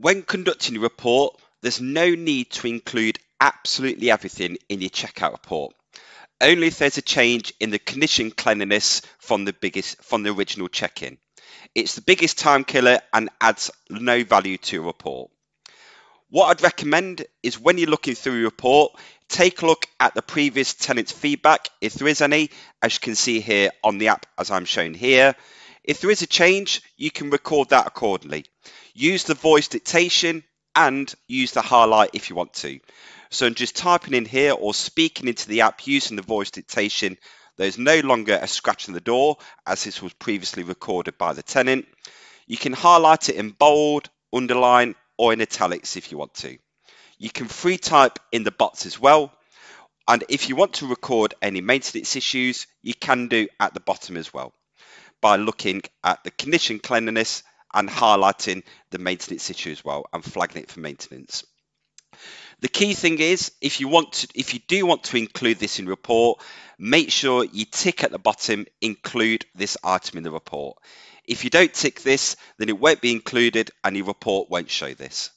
When conducting a report, there's no need to include absolutely everything in your checkout report. Only if there's a change in the condition cleanliness from the biggest from the original check-in. It's the biggest time killer and adds no value to your report. What I'd recommend is when you're looking through your report, take a look at the previous tenant's feedback, if there is any, as you can see here on the app as I'm shown here. If there is a change, you can record that accordingly. Use the voice dictation and use the highlight if you want to. So I'm just typing in here or speaking into the app using the voice dictation, there's no longer a scratch on the door as this was previously recorded by the tenant. You can highlight it in bold, underline or in italics if you want to. You can free type in the box as well. And if you want to record any maintenance issues, you can do at the bottom as well by looking at the condition cleanliness and highlighting the maintenance issue as well and flagging it for maintenance. The key thing is if you want to, if you do want to include this in report, make sure you tick at the bottom include this item in the report. If you don't tick this, then it won't be included and your report won't show this.